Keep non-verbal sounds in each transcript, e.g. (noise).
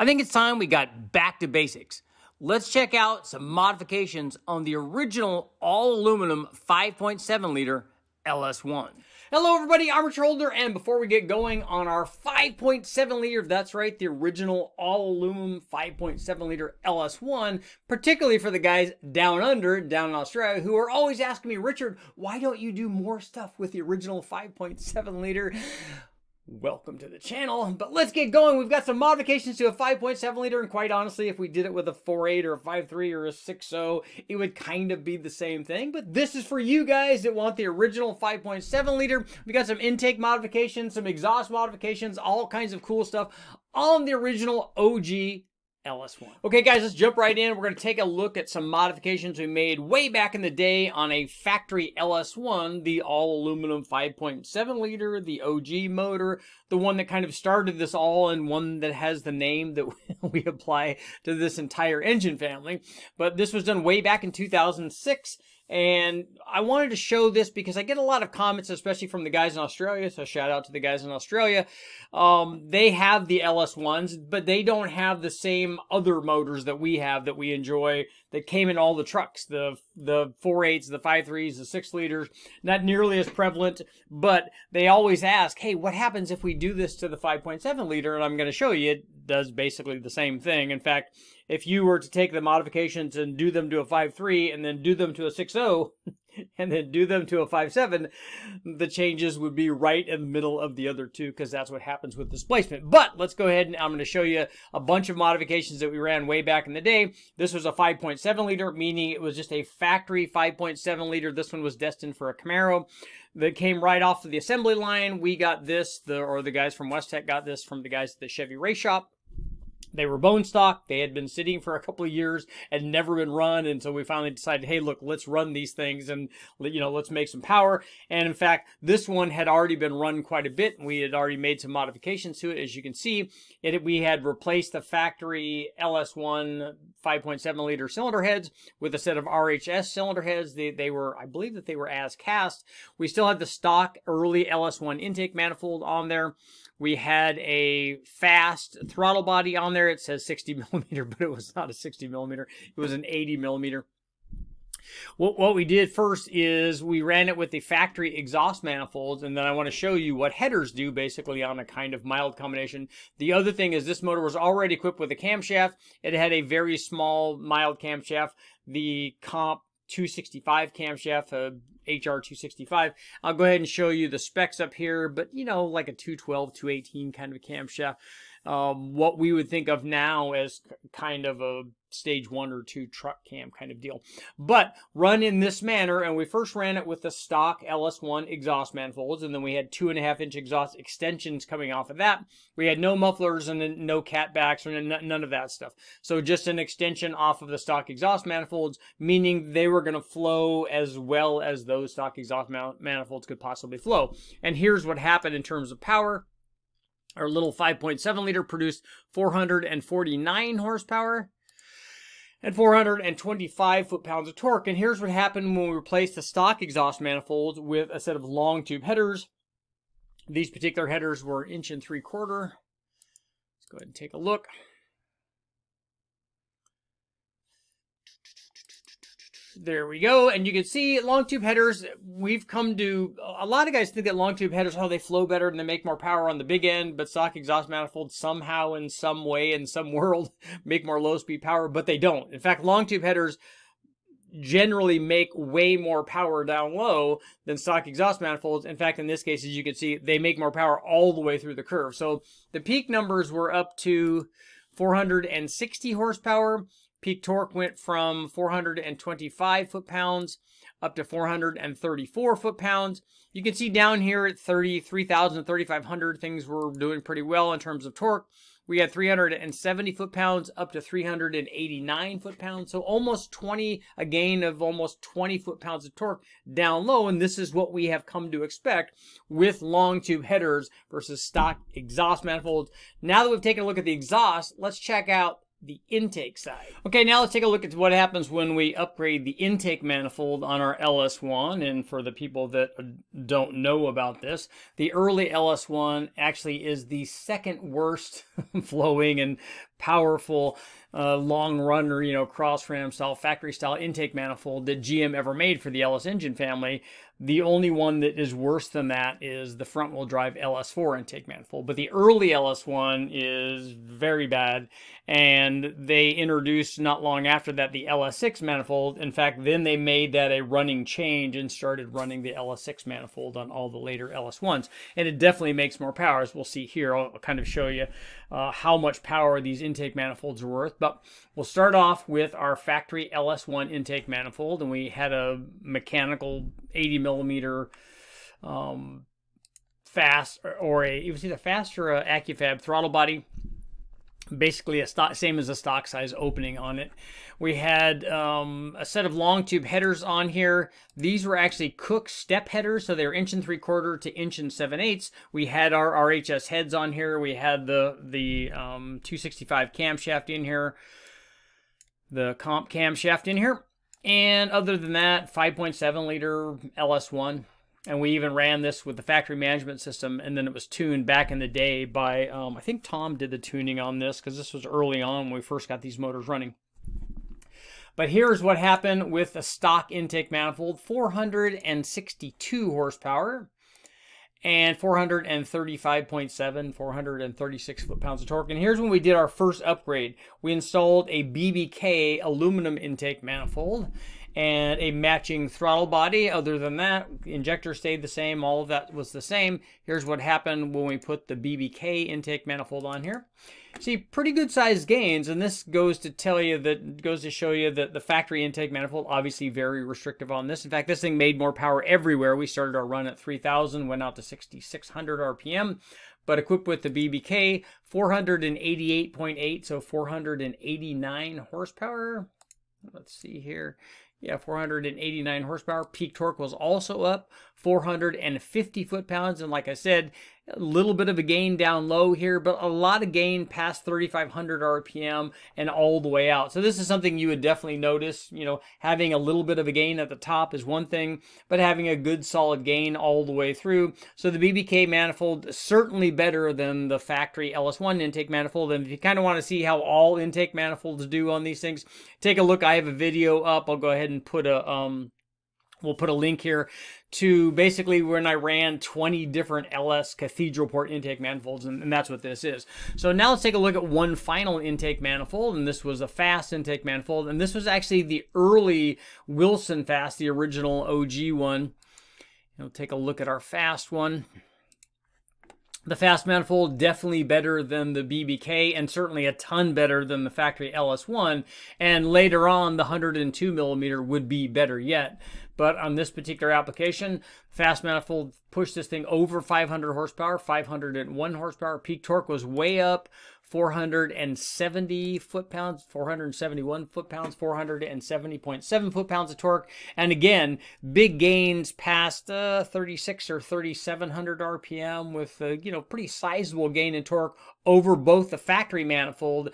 I think it's time we got back to basics. Let's check out some modifications on the original all aluminum 5.7 liter LS1. Hello everybody, I'm Richard Holdener, and before we get going on our 5.7 liter, that's right, the original all aluminum 5.7 liter LS1, particularly for the guys down under, down in Australia, who are always asking me, Richard, why don't you do more stuff with the original 5.7 liter? Welcome to the channel. But let's get going. We've got some modifications to a 5.7 liter, and quite honestly, if we did it with a 4.8 or a 5.3 or a 6.0, it would kind of be the same thing. But this is for you guys that want the original 5.7 liter. We got some intake modifications, some exhaust modifications, all kinds of cool stuff on the original OG LS1. Okay guys, let's jump right in. We're going to take a look at some modifications we made way back in the day on a factory LS1, the all aluminum 5.7 liter, the OG motor, the one that kind of started this all and one that has the name that (laughs) we apply to this entire engine family. But this was done way back in 2006 and I wanted to show this because I get a lot of comments, especially from the guys in Australia. So shout out to the guys in Australia. Um, they have the LS1s, but they don't have the same other motors that we have that we enjoy that came in all the trucks. The the 4.8s, the 5.3s, the 6 liters, not nearly as prevalent, but they always ask, hey, what happens if we do this to the 5.7 liter? And I'm going to show you it does basically the same thing. In fact, if you were to take the modifications and do them to a 5.3 and then do them to a 6.0 (laughs) and then do them to a 5.7, the changes would be right in the middle of the other two because that's what happens with displacement. But let's go ahead and I'm going to show you a bunch of modifications that we ran way back in the day. This was a 5.7 liter, meaning it was just a factory 5.7 liter. This one was destined for a Camaro that came right off of the assembly line. We got this, the or the guys from Westech got this from the guys at the Chevy Race Shop. They were bone stock. They had been sitting for a couple of years and never been run. And so we finally decided, hey, look, let's run these things and, you know, let's make some power. And in fact, this one had already been run quite a bit. We had already made some modifications to it. As you can see, it, we had replaced the factory LS1 5.7 liter cylinder heads with a set of RHS cylinder heads. They, they were, I believe that they were as cast. We still had the stock early LS1 intake manifold on there. We had a fast throttle body on there. It says 60 (laughs) millimeter, but it was not a 60 millimeter. It was an 80 millimeter. What, what we did first is we ran it with the factory exhaust manifolds, and then I want to show you what headers do basically on a kind of mild combination. The other thing is this motor was already equipped with a camshaft. It had a very small mild camshaft. The comp 265 camshaft, uh, a HR 265. I'll go ahead and show you the specs up here, but you know, like a 212, 218 kind of camshaft um, what we would think of now as kind of a stage one or two truck cam kind of deal. But run in this manner, and we first ran it with the stock LS1 exhaust manifolds, and then we had two and a half inch exhaust extensions coming off of that. We had no mufflers and no catbacks or none of that stuff. So just an extension off of the stock exhaust manifolds, meaning they were going to flow as well as those stock exhaust manifolds could possibly flow. And here's what happened in terms of power. Our little 5.7 liter produced 449 horsepower and 425 foot-pounds of torque. And here's what happened when we replaced the stock exhaust manifolds with a set of long tube headers. These particular headers were inch and three quarter. Let's go ahead and take a look. There we go. And you can see long tube headers, we've come to, a lot of guys think that long tube headers, oh, they flow better and they make more power on the big end, but stock exhaust manifolds somehow in some way in some (laughs) world make more low speed power, but they don't. In fact, long tube headers generally make way more power down low than stock exhaust manifolds. In fact, in this case, as you can see, they make more power all the way through the curve. So the peak numbers were up to 460 horsepower Peak torque went from 425 foot-pounds up to 434 foot-pounds. You can see down here at 33,000 3,500, things were doing pretty well in terms of torque. We had 370 foot-pounds up to 389 foot-pounds. So almost 20, a gain of almost 20 foot-pounds of torque down low. And this is what we have come to expect with long tube headers versus stock exhaust manifolds. Now that we've taken a look at the exhaust, let's check out the intake side. Okay, now let's take a look at what happens when we upgrade the intake manifold on our LS1. And for the people that don't know about this, the early LS1 actually is the second worst (laughs) flowing and powerful uh, long runner, you know, cross ram style, factory style intake manifold that GM ever made for the LS engine family. The only one that is worse than that is the front wheel drive LS4 intake manifold. But the early LS1 is very bad. And they introduced not long after that the LS6 manifold. In fact, then they made that a running change and started running the LS6 manifold on all the later LS1s. And it definitely makes more power, as we'll see here. I'll kind of show you uh, how much power these intake manifolds are worth. But we'll start off with our factory LS1 intake manifold. And we had a mechanical 80 millimeter um, fast or a it was either fast or a AccuFab throttle body basically a stock, same as a stock size opening on it. We had um, a set of long tube headers on here. These were actually Cook step headers, so they're inch and three quarter to inch and seven eighths. We had our RHS heads on here. We had the the um, 265 camshaft in here, the comp camshaft in here, and other than that, 5.7 liter LS1 and we even ran this with the factory management system and then it was tuned back in the day by um, i think tom did the tuning on this because this was early on when we first got these motors running. But here's what happened with a stock intake manifold 462 horsepower and 435.7 436 foot-pounds of torque and here's when we did our first upgrade we installed a bbk aluminum intake manifold and a matching throttle body. Other than that, injector stayed the same. All of that was the same. Here's what happened when we put the BBK intake manifold on here. See, pretty good sized gains, and this goes to tell you that goes to show you that the factory intake manifold obviously very restrictive on this. In fact, this thing made more power everywhere. We started our run at 3,000, went out to 6,600 RPM but equipped with the BBK 488.8, so 489 horsepower. Let's see here. Yeah, 489 horsepower. Peak torque was also up 450 foot pounds. And like I said, a little bit of a gain down low here, but a lot of gain past 3,500 RPM and all the way out. So this is something you would definitely notice. You know, having a little bit of a gain at the top is one thing, but having a good solid gain all the way through. So the BBK manifold certainly better than the factory LS1 intake manifold. And if you kind of want to see how all intake manifolds do on these things, take a look. I have a video up. I'll go ahead and put a um We'll put a link here to basically when I ran 20 different LS cathedral port intake manifolds, and, and, that's what this is. So now let's take a look at one final intake manifold, and this was a fast intake manifold, and this was actually the early Wilson fast, the original OG one. We'll take a look at our fast one. The fast manifold definitely better than the BBK and certainly a ton better than the factory LS1. And later on, the 102 millimeter would be better yet. But on this particular application, fast manifold pushed this thing over 500 horsepower, 501 horsepower. Peak torque was way up, 470 foot-pounds, 471 foot-pounds, 470.7 foot-pounds of torque. And again, big gains past uh, 36 or 3700 RPM with a, you know, pretty sizable gain in torque over both the factory manifold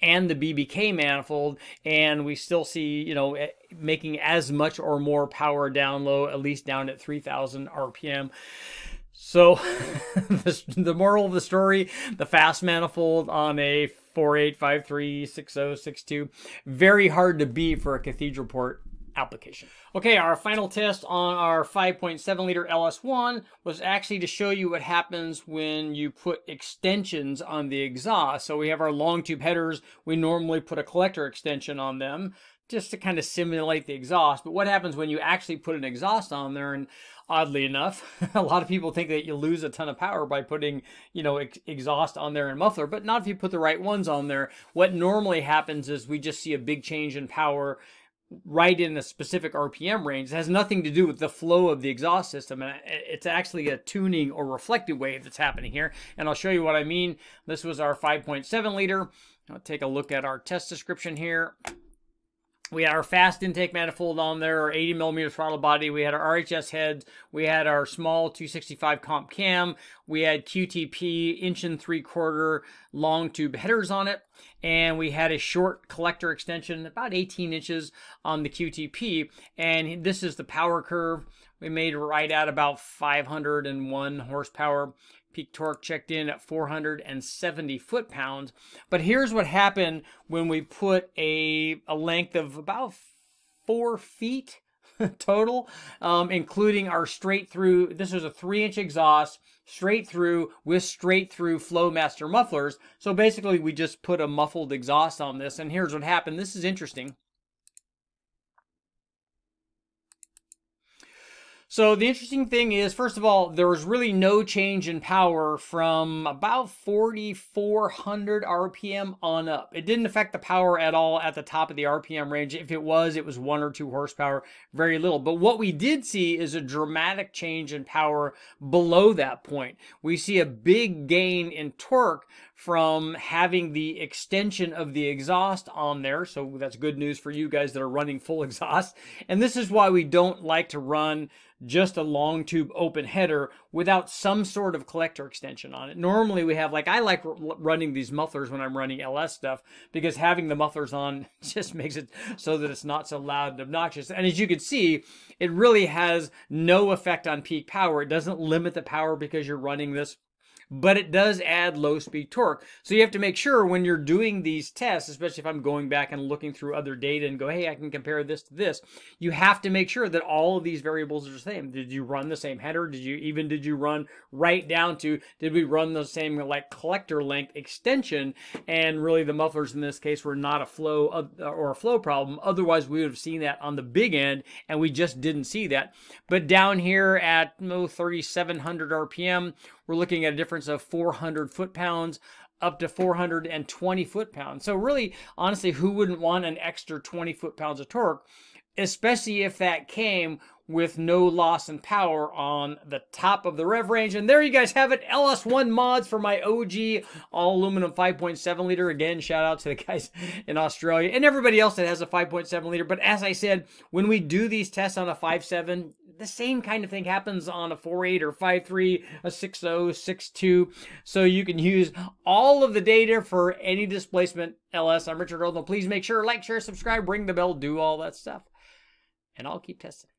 and the BBK manifold, and we still see, you know, eh, making as much or more power down low, at least down at 3000 RPM. So, (laughs) the moral of the story the fast manifold on a 48536062, very hard to beat for a cathedral port application. Okay, our final test on our 5.7 liter LS1 was actually to show you what happens when you put extensions on the exhaust. So we have our long tube headers. We normally put a collector extension on them just to kind of simulate the exhaust. But what happens when you actually put an exhaust on there? And oddly enough, (laughs) a lot of people think that you lose a ton of power by putting, you know, ex- exhaust on there and muffler, but not if you put the right ones on there. What normally happens is we just see a big change in power right in a specific RPM range. It has nothing to do with the flow of the exhaust system. And uh, it's actually a tuning or reflected wave that's happening here. And I'll show you what I mean. This was our 5.7 liter. I'll take a look at our test description here. We had our fast intake manifold on there, our 80 millimeter throttle body. We had our RHS heads. We had our small 265 comp cam. We had QTP inch and three quarter long tube headers on it. And we had a short collector extension, about 18 inches on the QTP. And this is the power curve. We made right at about 501 horsepower. Peak torque checked in at 470 foot-pounds. But here's what happened when we put a, a length of about four feet (laughs) total, um, including our straight through. This was a three inch exhaust, straight through with straight through Flowmaster mufflers. So basically, we just put a muffled exhaust on this. And here's what happened. This is interesting. So the interesting thing is, first of all, there was really no change in power from about 4,400 RPM on up. It didn't affect the power at all at the top of the RPM range. If it was, it was one or two horsepower, very little. But what we did see is a dramatic change in power below that point. We see a big gain in torque from having the extension of the exhaust on there. So that's good news for you guys that are running full (laughs) exhaust. And this is why we don't like to run just a long tube open header without some sort of collector extension on it. Normally we have like I like running these mufflers when I'm running LS stuff because having the mufflers on (laughs) just makes it so that it's not so loud and obnoxious. And as you can see, it really has no effect on peak power. It doesn't limit the power because you're running this but it does add low speed torque. So you have to make sure when you're doing these tests, especially if I'm going back and looking through other data and go, hey, I can compare this to this, you have to make sure that all of these variables are the same. Did you run the same header? Did you even did you run right down to did we run the same like collector length extension? And really the mufflers in this case were not a flow or a flow problem. Otherwise we would have seen that on the big end and we just didn't see that. But down here at oh, 3700 RPM, we're looking at a difference of 400 foot-pounds up to 420 foot-pounds. So really, honestly, who wouldn't want an extra 20 foot-pounds of torque, especially if that came with no loss in power on the top of the rev range. And there you guys have it, LS1 mods for my OG all aluminum 5.7 liter. Again, shout out to the guys in Australia and everybody else that has a 5.7 liter. But as I said, when we do these tests on a 5.7, the same kind of thing happens on a 4.8 or 5.3, a 6.0, 6.2. So you can use all of the data for any displacement LS. I'm Richard Holdener. Please make sure like, share, subscribe, ring the bell, do all that stuff. And I'll keep testing.